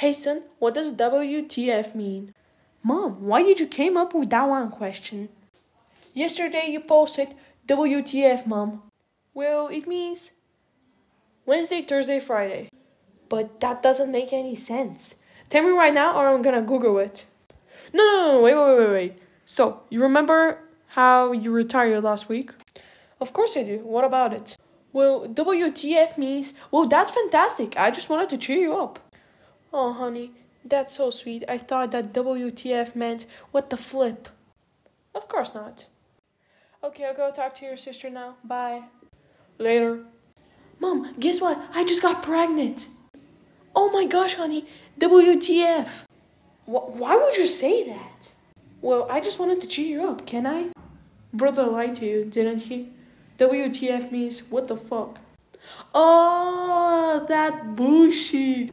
Hey son, what does WTF mean? Mom, why did you came up with that one question? Yesterday you posted WTF, mom. Well, it means Wednesday, Thursday, Friday. But that doesn't make any sense. Tell me right now or I'm gonna Google it. No, no, no, wait, wait, wait, wait. So, you remember how you retired last week? Of course I do. What about it? Well, WTF means, well, that's fantastic. I just wanted to cheer you up. Oh, honey, that's so sweet. I thought that WTF meant, what the flip? Of course not. Okay, I'll go talk to your sister now. Bye. Later. Mom, guess what? I just got pregnant. Oh my gosh, honey. WTF. Wh- why would you say that? Well, I just wanted to cheer you up, can I? Brother lied to you, didn't he? WTF means what the fuck? Oh, that bullshit.